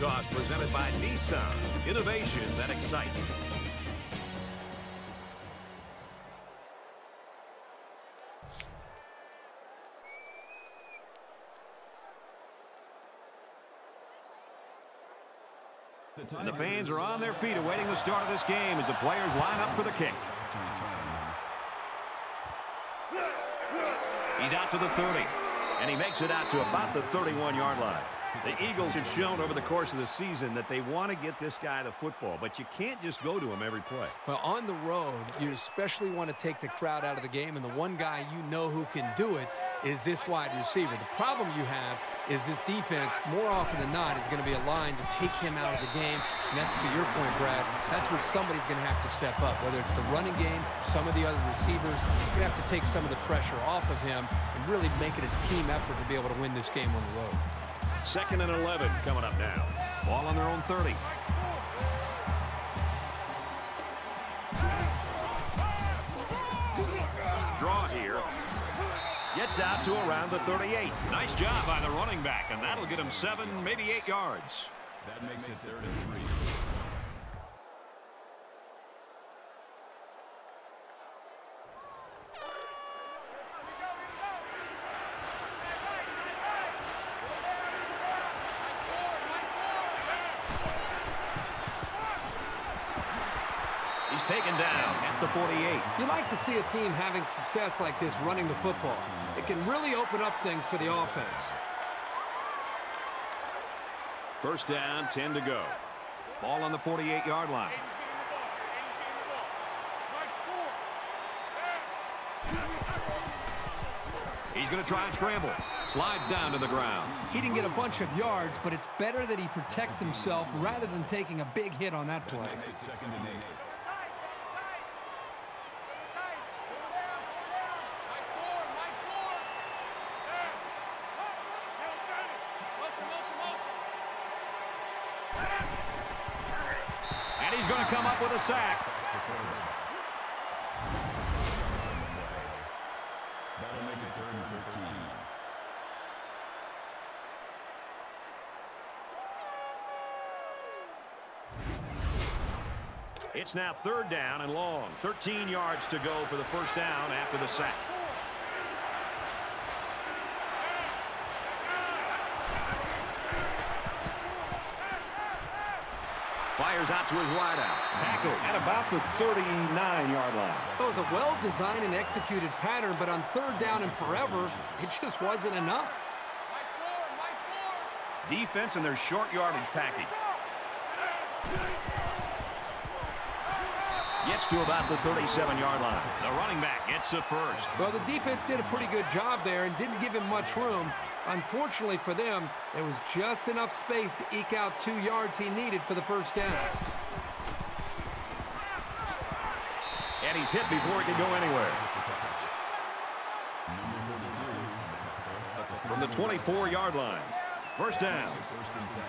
Toss presented by Nissan. Innovation that excites. The fans are on their feet awaiting the start of this game as the players line up for the kick. He's out to the 30, and he makes it out to about the 31-yard line. The Eagles have shown over the course of the season that they want to get this guy the football, but you can't just go to him every play. Well, on the road, you especially want to take the crowd out of the game, and the one guy you know who can do it is this wide receiver. The problem you have is this defense, more often than not, is going to be aligned to take him out of the game. And to your point, Brad. That's where somebody's going to have to step up, whether it's the running game, some of the other receivers. You're going to have to take some of the pressure off of him and really make it a team effort to be able to win this game on the road. Second and 11 coming up now. Ball on their own 30. Draw here. Gets out to around the 38. Nice job by the running back, and that'll get him seven, maybe eight yards. That makes it third and three. He's taken down at the 48. You like to see a team having success like this running the football. It can really open up things for the offense. First down, 10 to go. Ball on the 48-yard line. He's going to try and scramble. Slides down to the ground. He didn't get a bunch of yards, but it's better that he protects himself rather than taking a big hit on that play. Makes it second and eight. And he's going to come up with a sack. That'll make it third and 13. It's now third down and long. 13 yards to go for the first down after the sack. Fires out to his wideout. Tackle at about the 39-yard line. It was a well-designed and executed pattern, but on third down and forever, it just wasn't enough. Defense and their short yardage package. Gets to about the 37-yard line. The running back gets the first. Well, the defense did a pretty good job there and didn't give him much room. Unfortunately for them, there was just enough space to eke out two yards he needed for the first down. He's hit before he can go anywhere. From the 24-yard line. First down. First and 10.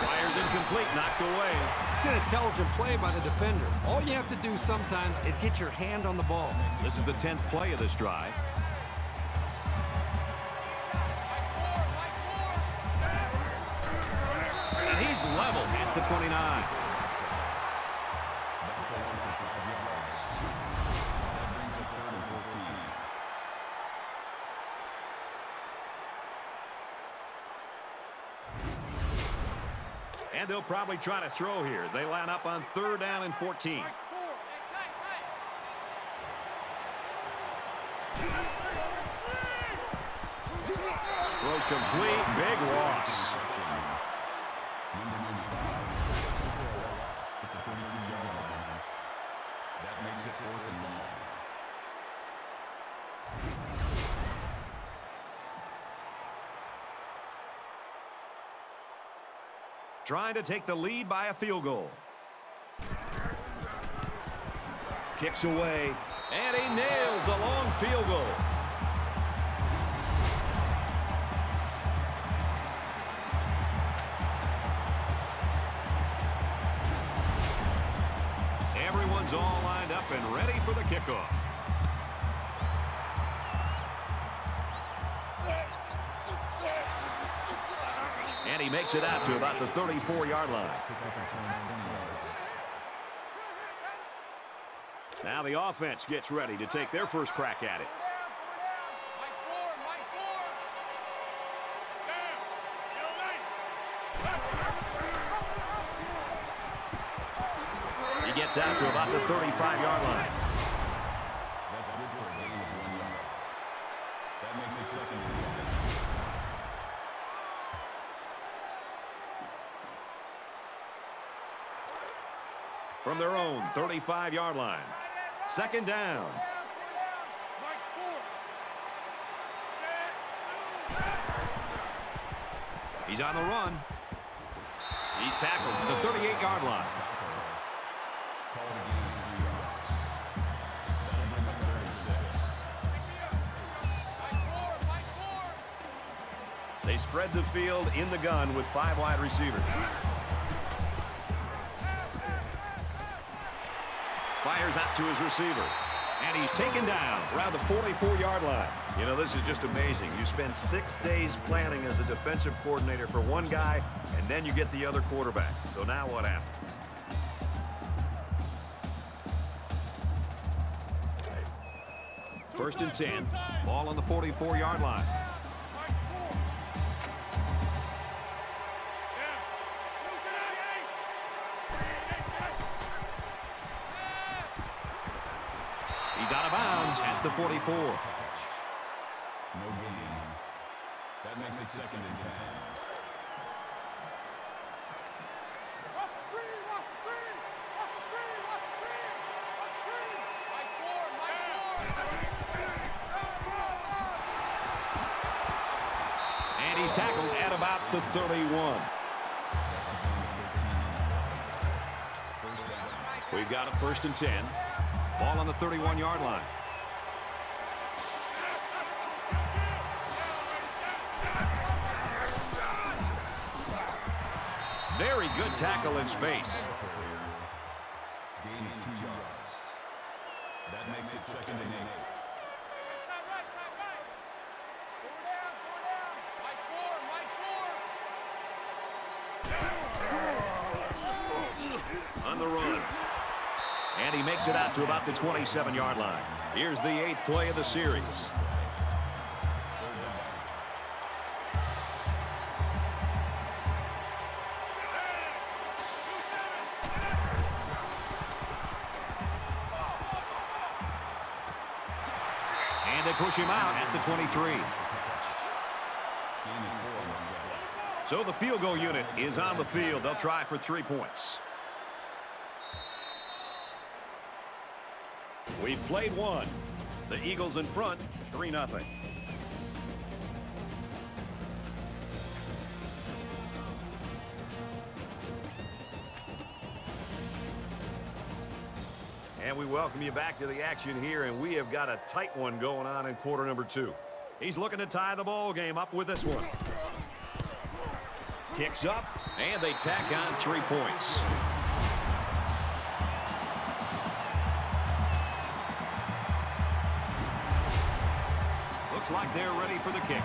Fires incomplete, knocked away. It's an intelligent play by the defender. All you have to do sometimes is get your hand on the ball. This is the 10th play of this drive. At the 29. That's a loss of five yards. That brings us third and 14. And they'll probably try to throw here as they line up on third down and 14. Throws complete, big loss. Fourth and long. Trying to take the lead by a field goal. Kicks away, and he nails the long field goal. And ready for the kickoff. And he makes it out to about the 34-yard line. Now the offense gets ready to take their first crack at it. Gets out to about the 35-yard line. That's good for a gain of one yard. That makes it second and ten. From their own 35-yard line. Second down. He's on the run. He's tackled at the 38-yard line. Spread the field in the gun with five wide receivers. Fires out to his receiver. And he's taken down around the 44-yard line. You know, this is just amazing. You spend six days planning as a defensive coordinator for one guy, and then you get the other quarterback. So now what happens? First and 10. Ball on the 44-yard line. 44. No gain. That makes it second and ten. And he's tackled at about the 31. First down. We've got a first and 10. Ball on the 31-yard line. Very good tackle in space. Gain of two yards. That makes it second and eight. on the run. And he makes it out to about the 27-yard line. Here's the eighth play of the series. Push him out at the 23. Gain of four on the play. So the field goal unit is on the field. They'll try for three points. We've played one. The Eagles in front, 3 nothing. Welcome you back to the action here, and we have got a tight one going on in quarter number two. He's looking to tie the ball game up with this one. Kicks up, and they tack on three points. Looks like they're ready for the kick.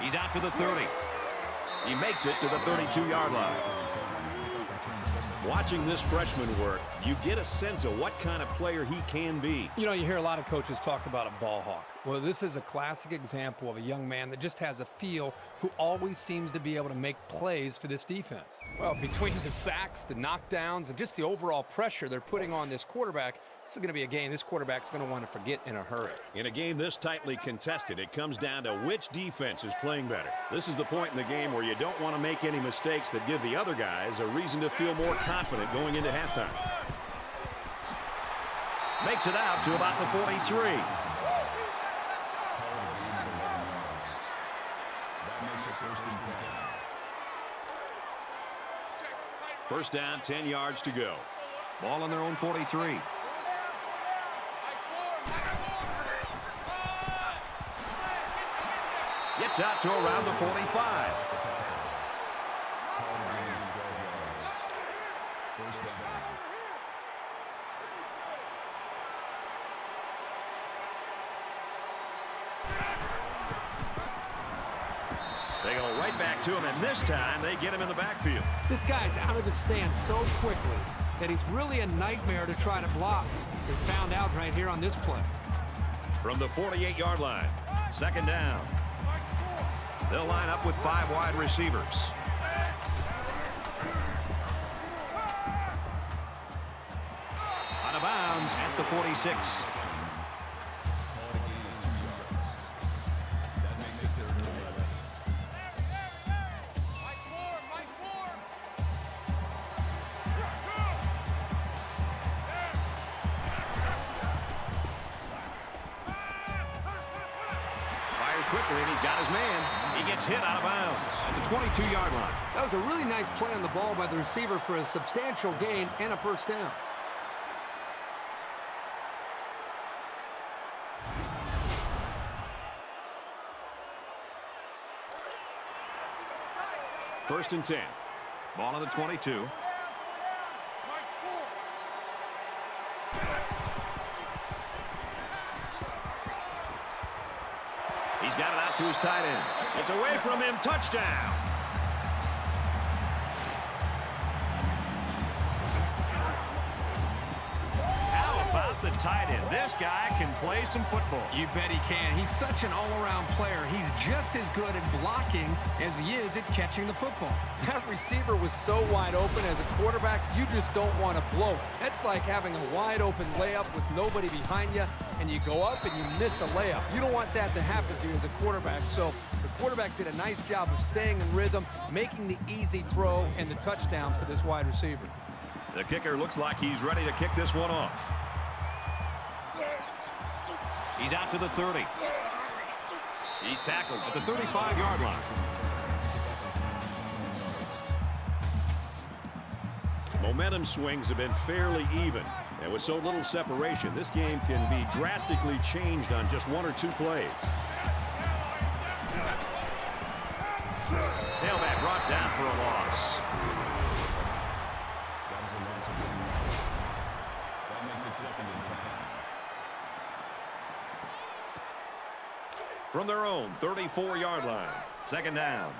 He's out the 30. He makes it to the 32-yard line. Watching this freshman work, you get a sense of what kind of player he can be. You know, you hear a lot of coaches talk about a ball hawk. Well, this is a classic example of a young man that just has a feel who always seems to be able to make plays for this defense. Well, between the sacks, the knockdowns, and just the overall pressure they're putting on this quarterback, this is going to be a game this quarterback's going to want to forget in a hurry. In a game this tightly contested, it comes down to which defense is playing better. This is the point in the game where you don't want to make any mistakes that give the other guys a reason to feel more confident going into halftime. Makes it out to about the 43. That makes it first and ten. First down, 10 yards to go. Ball on their own 43. Gets out to around the 45. Back to him, and this time they get him in the backfield. This guy's out of his stance so quickly that he's really a nightmare to try to block. They found out right here on this play. From the 48-yard line, second down. They'll line up with five wide receivers. Out of bounds at the 46. Quickly, and he's got his man. He gets hit out of bounds at the 22-yard line. That was a really nice play on the ball by the receiver for a substantial gain and a first down. First and 10. Ball on the 22. He's got it out to his tight end. It's away from him. Touchdown. How about the tight end? This guy can play some football. You bet he can. He's such an all-around player. He's just as good at blocking as he is at catching the football. That receiver was so wide open as a quarterback, you just don't want to blow it. That's like having a wide-open layup with nobody behind you, and you go up and you miss a layup. You don't want that to happen to you as a quarterback. So the quarterback did a nice job of staying in rhythm, making the easy throw and the touchdown for this wide receiver. The kicker looks like he's ready to kick this one off. He's out to the 30. He's tackled at the 35-yard line. Momentum swings have been fairly even. And with so little separation, this game can be drastically changed on just one or two plays. Tailback brought down for a loss. That makes it second and ten. From their own 34-yard line. Second down.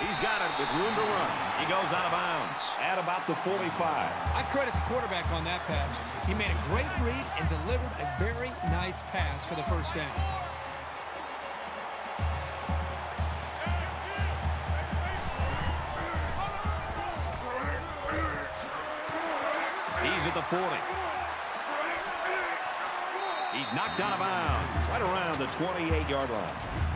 He's got it with room to run. He goes out of bounds at about the 45. I credit the quarterback on that pass. He made a great read and delivered a very nice pass for the first down. He's at the 40. He's knocked out of bounds right around the 28-yard line.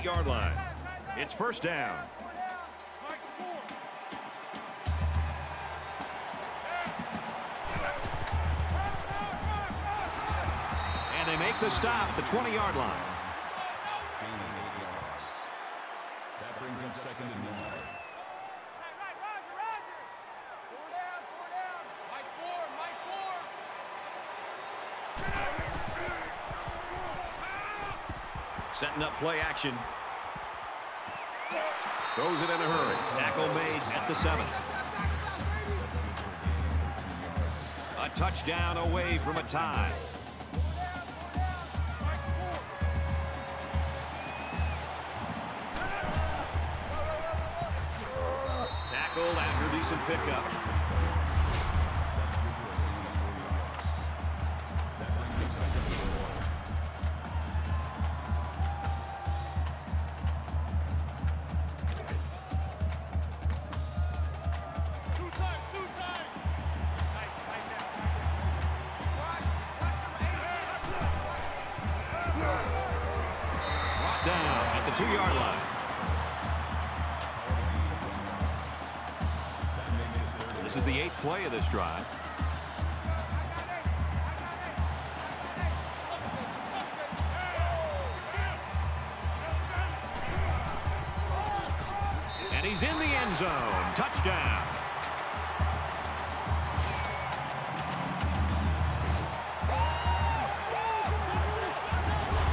28-yard line, it's first down. And they make the stop the 20-yard line. That brings him second and nine. Setting up play action. Throws it in a hurry. Tackle made at the seven. A touchdown away from a tie. Tackled after decent pickup. Drive. And he's in the end zone. Touchdown.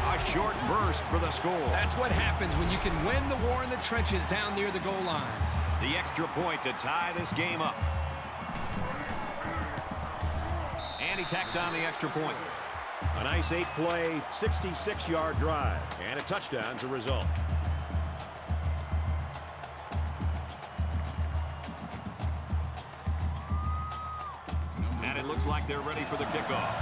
A short burst for the score. That's what happens when you can win the war in the trenches down near the goal line. The extra point to tie this game up. And he tacks on the extra point. A nice eight-play, 66-yard drive. And a touchdown's a result. And it looks like they're ready for the kickoff.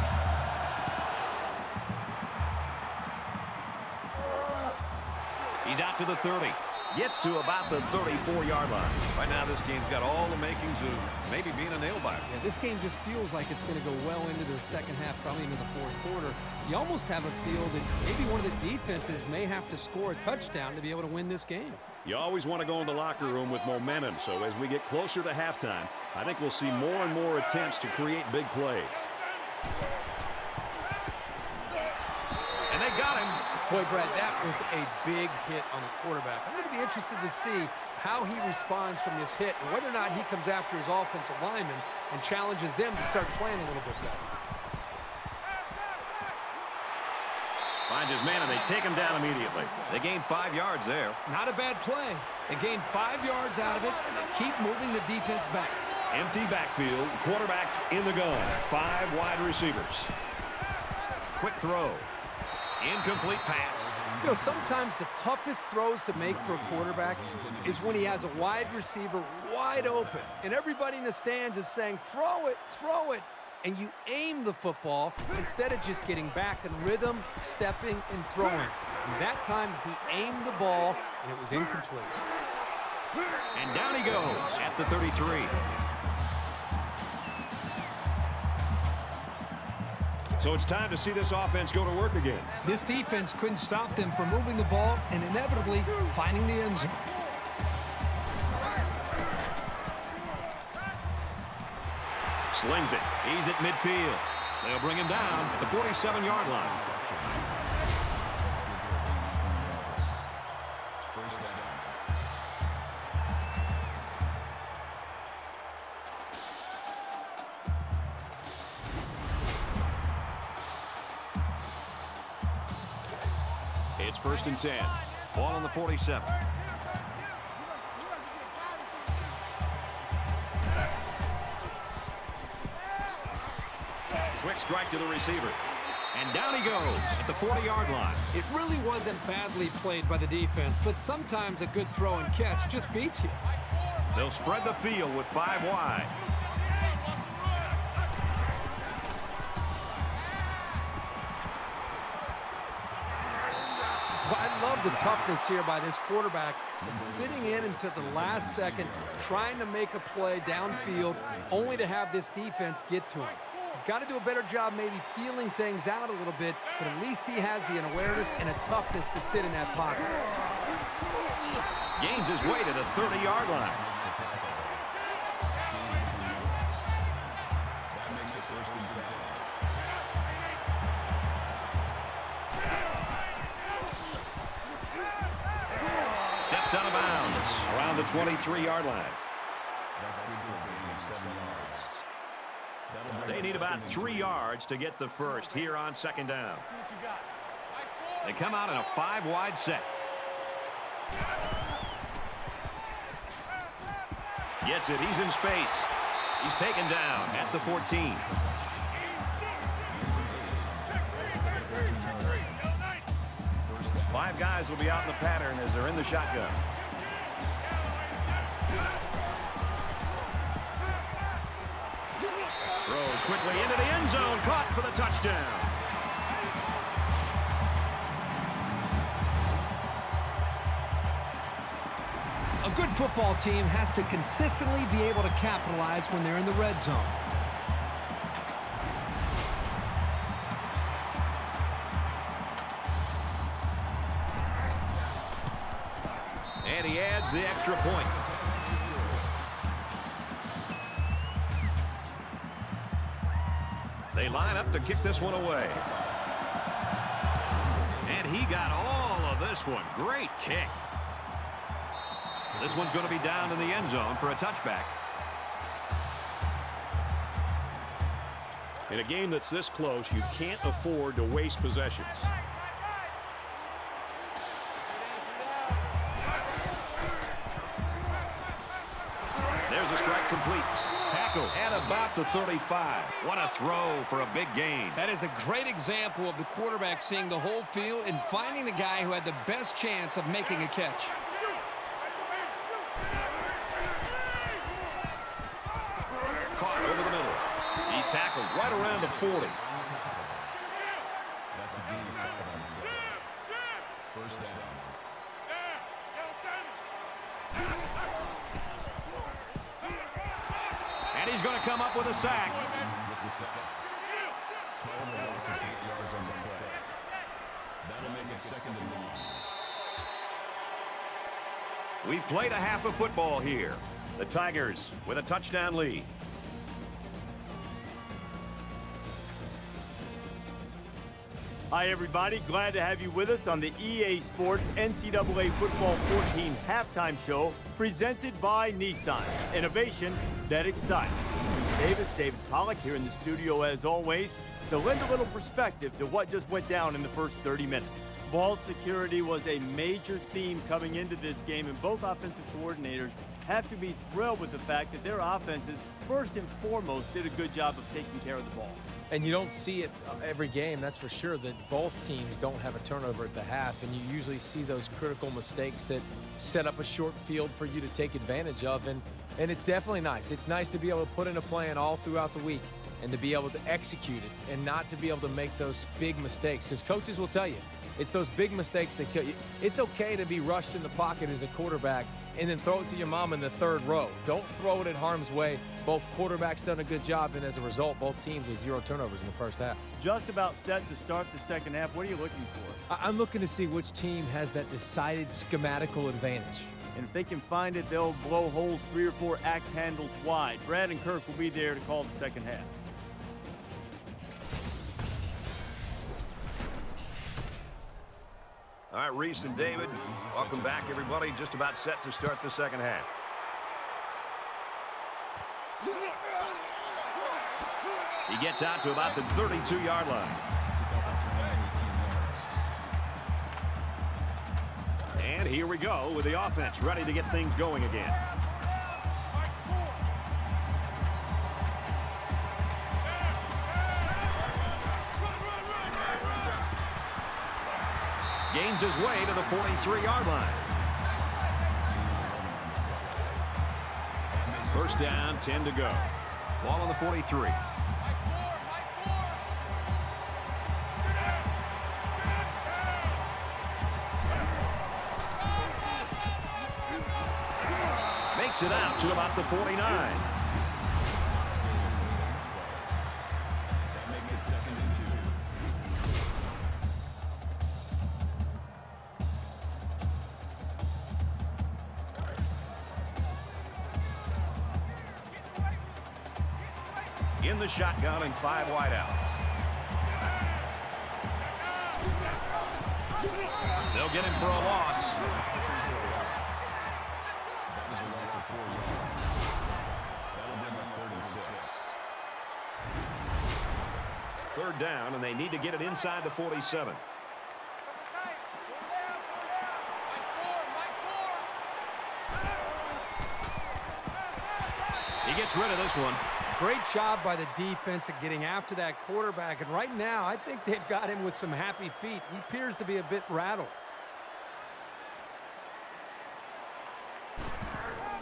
He's out to the 30. Gets to about the 34-yard line. Right now, this game's got all the makings of maybe being a nail-biter. Yeah, this game just feels like it's going to go well into the second half, probably into the fourth quarter. You almost have a feel that maybe one of the defenses may have to score a touchdown to be able to win this game. You always want to go in the locker room with momentum, so as we get closer to halftime, I think we'll see more and more attempts to create big plays. And they got him. Boy, Brad, that was a big hit on the quarterback. I'm going to be interested to see how he responds from this hit and whether or not he comes after his offensive lineman and challenges them to start playing a little bit better. Finds his man, and they take him down immediately. They gain five yards there. Not a bad play. They gain five yards out of it, and they keep moving the defense back. Empty backfield, quarterback in the gun. Five wide receivers. Quick throw. Incomplete pass. You know, sometimes the toughest throws to make for a quarterback is when he has a wide receiver wide open. And everybody in the stands is saying, throw it, throw it. And you aim the football instead of just getting back in rhythm, stepping, and throwing. And that time, he aimed the ball, and it was incomplete. And down he goes at the 33. So it's time to see this offense go to work again. This defense couldn't stop them from moving the ball and inevitably finding the end zone. Slings it. He's at midfield. They'll bring him down at the 47-yard line. 10. Ball on the 47. Quick strike to the receiver. And down he goes at the 40-yard line. It really wasn't badly played by the defense, but sometimes a good throw and catch just beats you. They'll spread the field with five wide. The toughness here by this quarterback, sitting in until the last second, trying to make a play downfield, only to have this defense get to him. He's got to do a better job maybe feeling things out a little bit, but at least he has the awareness and a toughness to sit in that pocket. Gains his way to the 30-yard line. Out of bounds around the 23-yard line. They need about three yards to get the first here on second down. They come out in a five-wide set. Gets it. He's in space. He's taken down at the 14. Five guys will be out in the pattern as they're in the shotgun. Throws quickly into the end zone. Caught for the touchdown. A good football team has to consistently be able to capitalize when they're in the red zone. Extra point. They line up to kick this one away. And he got all of this one. Great kick. This one's going to be down in the end zone for a touchback. In a game that's this close, you can't afford to waste possessions. Tackle at about the 35. What a throw for a big gain. That is a great example of the quarterback seeing the whole field and finding the guy who had the best chance of making a catch. Caught over the middle. He's tackled right around the 40. That's a gain of five on the play. First down. And he's going to come up with a sack. We've played a half of football here. The Tigers with a touchdown lead. Hi, everybody. Glad to have you with us on the EA Sports NCAA Football 14 halftime show presented by Nissan. Innovation that excites. Davis, David Pollack here in the studio as always to lend a little perspective to what just went down in the first 30 minutes. Ball security was a major theme coming into this game, and both offensive coordinators have to be thrilled with the fact that their offenses, first and foremost, did a good job of taking care of the ball. And you don't see it every game, that's for sure, that both teams don't have a turnover at the half. And you usually see those critical mistakes that set up a short field for you to take advantage of. And, and it's definitely nice. It's nice to be able to put in a plan all throughout the week and to be able to execute it and not to be able to make those big mistakes. Because coaches will tell you, it's those big mistakes that kill you. It's okay to be rushed in the pocket as a quarterback and then throw it to your mom in the third row. Don't throw it in harm's way. Both quarterbacks done a good job, and as a result, both teams with zero turnovers in the first half. Just about set to start the second half. What are you looking for? I- I'm looking to see which team has that decided schematical advantage. And if they can find it, they'll blow holes three or four axe handles wide. Brad and Kirk will be there to call the second half. All right, Reece and David, welcome back, everybody. Just about set to start the second half. He gets out to about the 32-yard line. And here we go with the offense ready to get things going again. Gains his way to the 43-yard line. First down, 10 to go. Ball on the 43. Makes it out to about the 49. Five wideouts. They'll get him for a loss. That was a four. That'll bring up third and six. Third down, and they need to get it inside the 47. He gets rid of this one. Great job by the defense at getting after that quarterback. And right now, I think they've got him with some happy feet. He appears to be a bit rattled.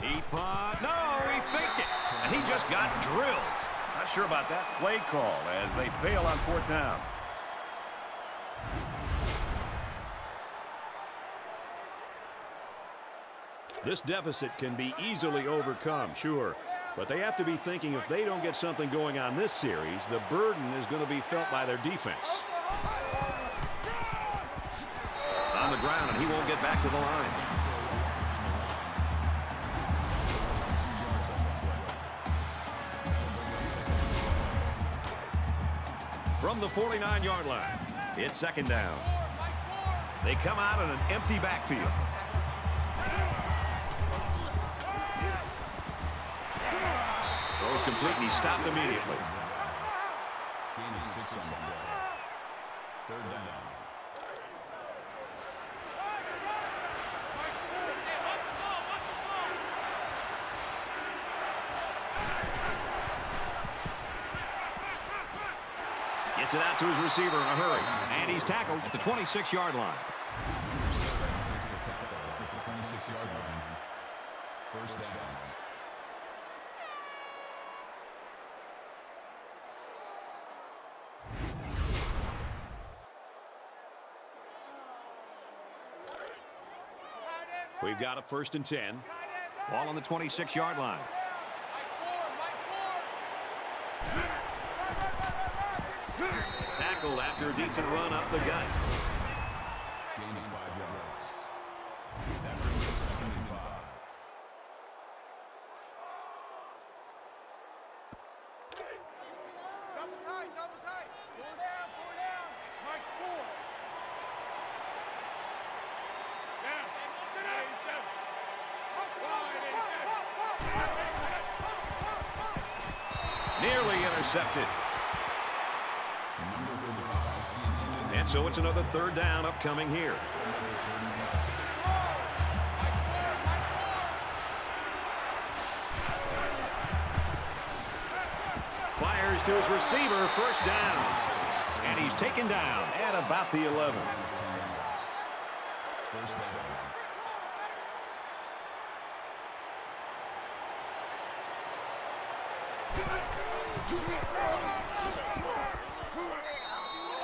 He punt. No, he faked it. And he just got drilled. Not sure about that play call as they fail on fourth down. This deficit can be easily overcome, sure. But they have to be thinking if they don't get something going on this series, the burden is going to be felt by their defense. On the ground, and he won't get back to the line. From the 49-yard line, it's second down. They come out in an empty backfield. complete, and he stopped immediately. Gets it out to his receiver in a hurry. And he's tackled at the 26-yard line. First down. We've got a first and 10. Ball on the 26-yard line. Tackled after a decent run up the gut. Third down upcoming here. Fires to his receiver, first down. And he's taken down at about the 11. First down.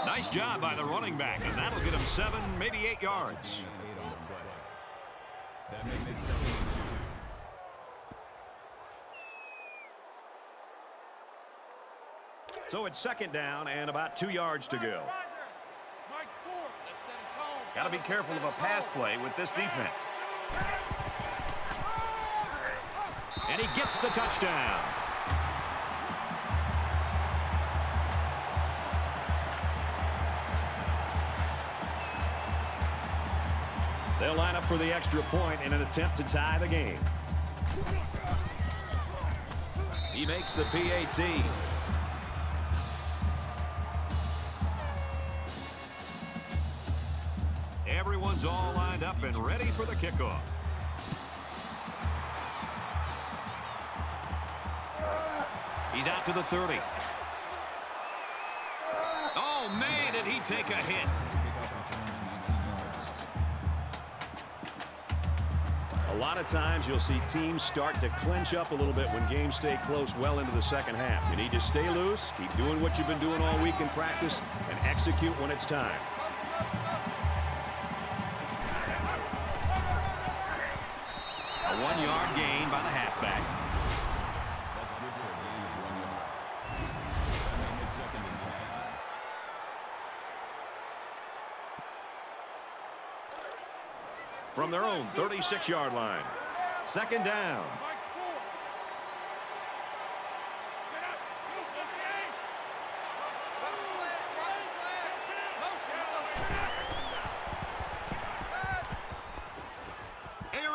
Nice job by the running back, and that'll get him seven, maybe eight yards. That makes it two. So it's second down and about two yards to go. Got to be careful of a pass play with this defense. And he gets the touchdown. They'll line up for the extra point in an attempt to tie the game. He makes the PAT. Everyone's all lined up and ready for the kickoff. He's out to the 30. Oh, man, did he take a hit. Lot of times you'll see teams start to clinch up a little bit when games stay close well into the second half. You need to stay loose, keep doing what you've been doing all week in practice, and execute when it's time. A one-yard gain by the halfback. That's good for a gain of one yard. That makes it second and ten. From their own 36-yard line. Second down.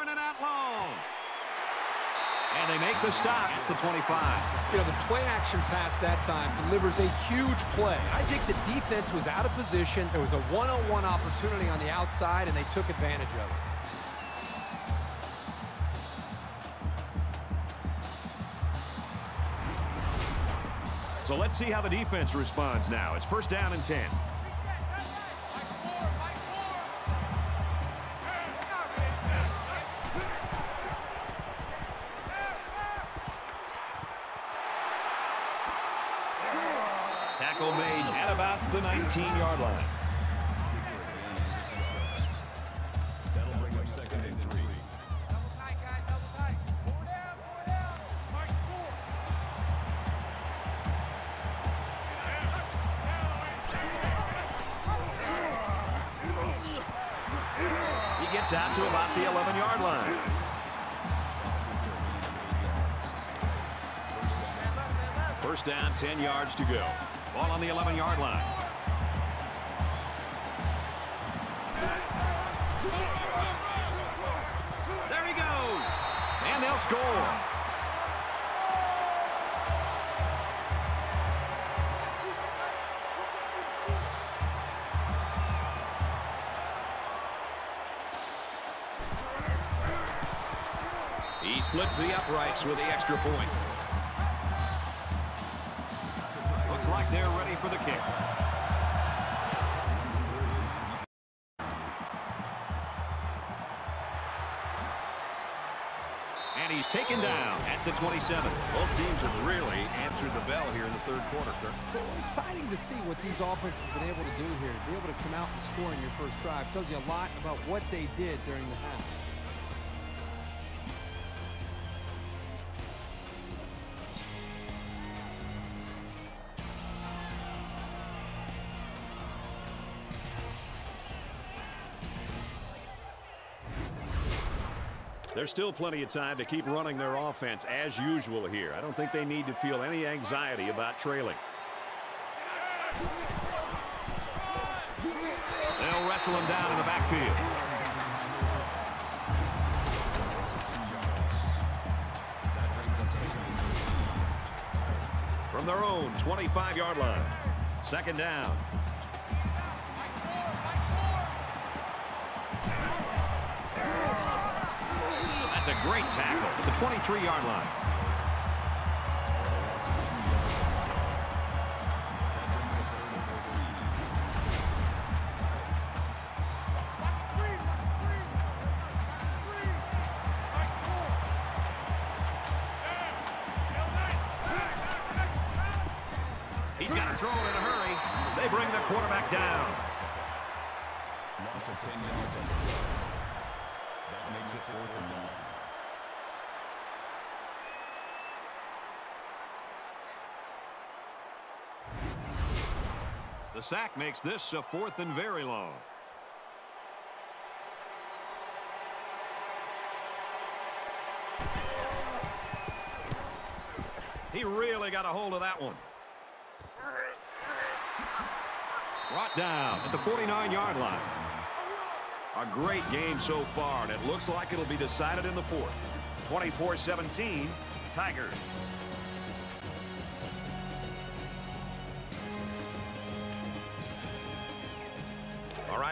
And out long. And they make the stop at the 25. You know, the play action pass that time delivers a huge play. I think the defense was out of position. There was a one-on-one opportunity on the outside, and they took advantage of it. So let's see how the defense responds now. It's first down and 10. Gets out to about the 11-yard line. First down, 10 yards to go. Ball on the 11-yard line. There he goes. And they'll score. Extra point. Looks like they're ready for the kick. And he's taken down at the 27. Both teams have really answered the bell here in the third quarter, Kirk. Exciting to see what these offenses have been able to do here. To be able to come out and score in your first drive tells you a lot about what they did during the half. There's still plenty of time to keep running their offense as usual here. I don't think they need to feel any anxiety about trailing. They'll wrestle him down in the backfield. From their own 25-yard line. Second down. That's a great tackle to the 23-yard line. Sack makes this a fourth and very long. He really got a hold of that one. Brought down at the 49-yard line. A great game so far, and it looks like it'll be decided in the fourth. 24-17, Tigers.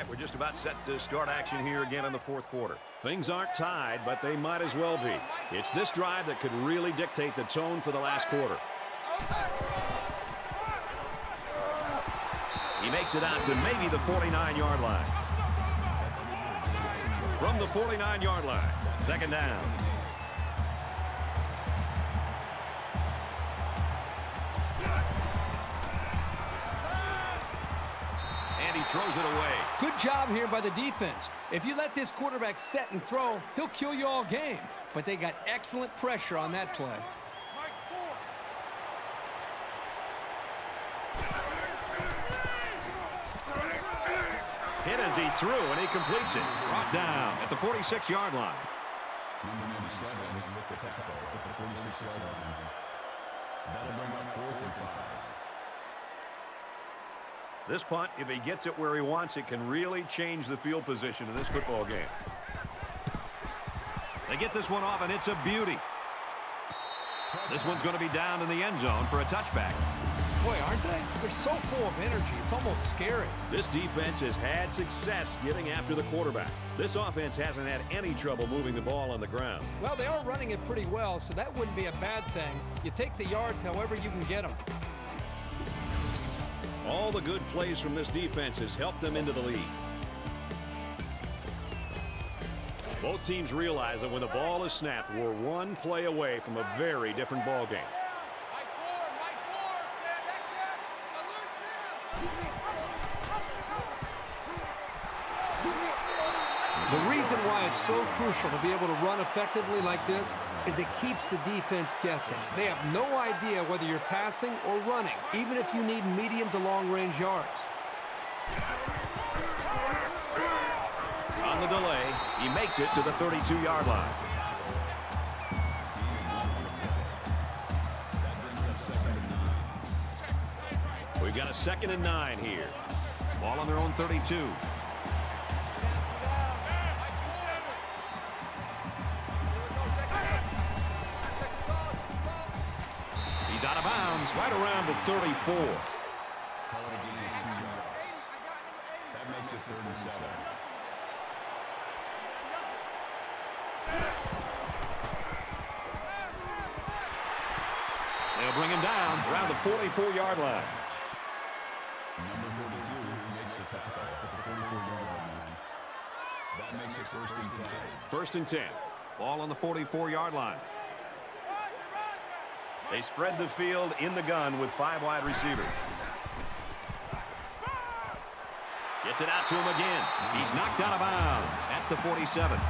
Right, we're just about set to start action here again in the fourth quarter. Things aren't tied, but they might as well be. It's this drive that could really dictate the tone for the last quarter. He makes it out to maybe the 49-yard line. From the 49-yard line, second down. Good job here by the defense. If you let this quarterback set and throw, he'll kill you all game. But they got excellent pressure on that play. Hit as he threw, and he completes it. Brought down at the 46-yard line. Number 97 with the tackle at the 46-yard line. That'll bring up fourth and five. This punt, if he gets it where he wants it, can really change the field position in this football game. They get this one off, and it's a beauty. This one's going to be down in the end zone for a touchback. Boy, aren't they? They're so full of energy. It's almost scary. This defense has had success getting after the quarterback. This offense hasn't had any trouble moving the ball on the ground. Well, they are running it pretty well, so that wouldn't be a bad thing. You take the yards however you can get them. All the good plays from this defense has helped them into the lead. Both teams realize that when the ball is snapped, we're one play away from a very different ball game. It's so crucial to be able to run effectively like this is it keeps the defense guessing. They have no idea whether you're passing or running, even if you need medium to long range yards. On the delay, he makes it to the 32-yard line. We've got a second and nine here. Ball on their own 32. right around the 34. That makes it 37. They'll bring him down around the 44-yard line. Number 42 makes the tackle at the 44-yard line. That makes it first and 10. First and 10. Ball on the 44-yard line. They spread the field in the gun with five wide receivers. Gets it out to him again. He's knocked out of bounds at the 47.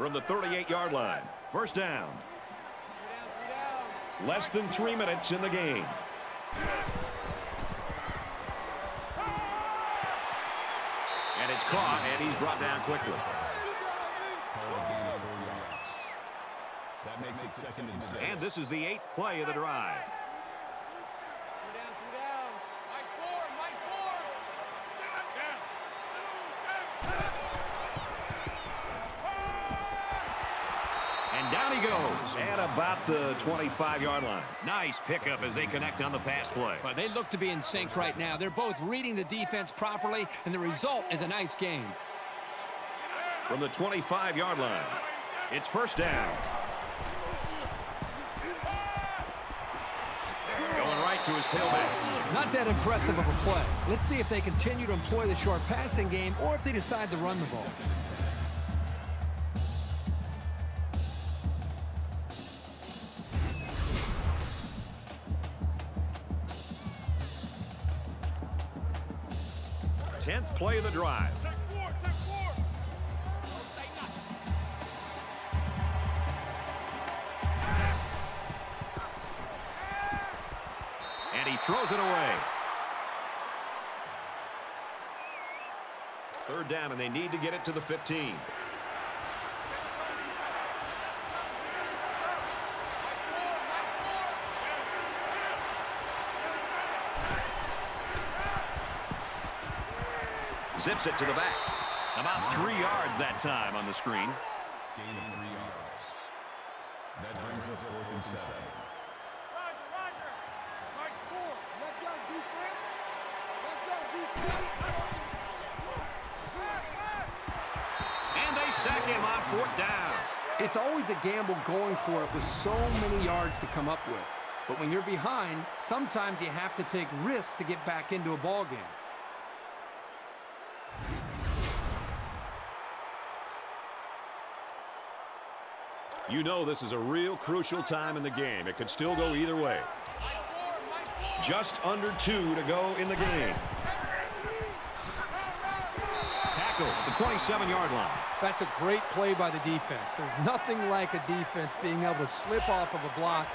From the 38-yard line. First down. Less than three minutes in the game. And it's caught, and he's brought down quickly. Call a gain of four yards. That makes it second and six. And this is the eighth play of the drive. Down he goes at about the 25-yard line. Nice pickup as they connect on the pass play. Well, they look to be in sync right now. They're both reading the defense properly, and the result is a nice game. From the 25-yard line, it's first down. Going right to his tailback. Not that impressive of a play. Let's see if they continue to employ the short passing game or if they decide to run the ball. They need to get it to the 15. Zips it to the back. About three yards that time on the screen. Gain three yards. That brings us fourth and seven. And they sack him on fourth down. It's always a gamble going for it with so many yards to come up with. But when you're behind, sometimes you have to take risks to get back into a ball game. You know this is a real crucial time in the game. It could still go either way. Just under two to go in the game. Tackle at the 27-yard line. That's a great play by the defense. There's nothing like a defense being able to slip off of a block,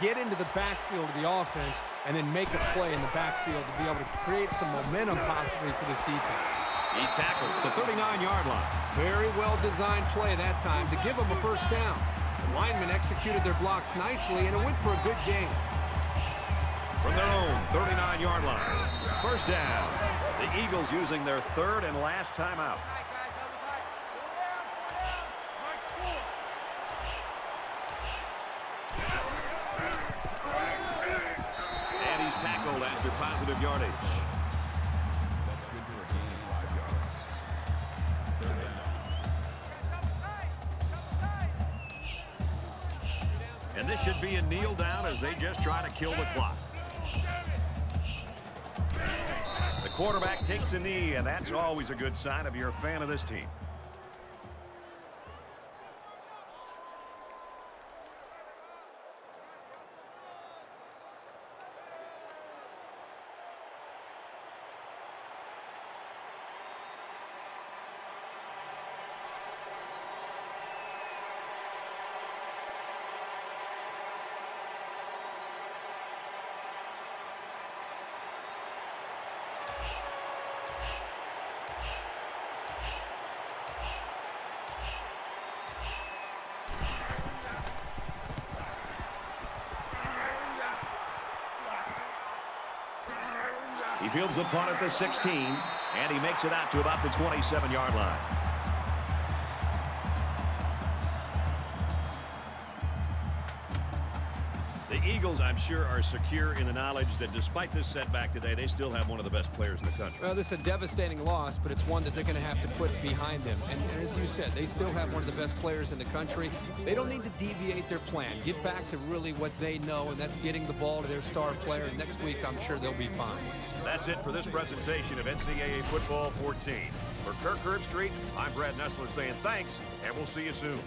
get into the backfield of the offense, and then make a play in the backfield to be able to create some momentum possibly for this defense. He's tackled at the 39-yard line. Very well designed play that time to give them a first down. The linemen executed their blocks nicely, and it went for a good game. From their own 39-yard line. First down. The Eagles using their third and last timeout. And he's tackled after positive yardage. That's good for a gain of five yards. Third down. And this should be a kneel down as they just try to kill the clock. The quarterback takes a knee, and that's always a good sign if you're a fan of this team. Fields the punt at the 16, and he makes it out to about the 27-yard line. The Eagles, I'm sure, are secure in the knowledge that despite this setback today, they still have one of the best players in the country. Well, this is a devastating loss, but it's one that they're going to have to put behind them. And, as you said, they still have one of the best players in the country. They don't need to deviate their plan. Get back to really what they know, and that's getting the ball to their star player. Next week, I'm sure they'll be fine. That's it for this presentation of NCAA Football 14. For Kirk Herbstreit, I'm Brad Nessler saying thanks, and we'll see you soon.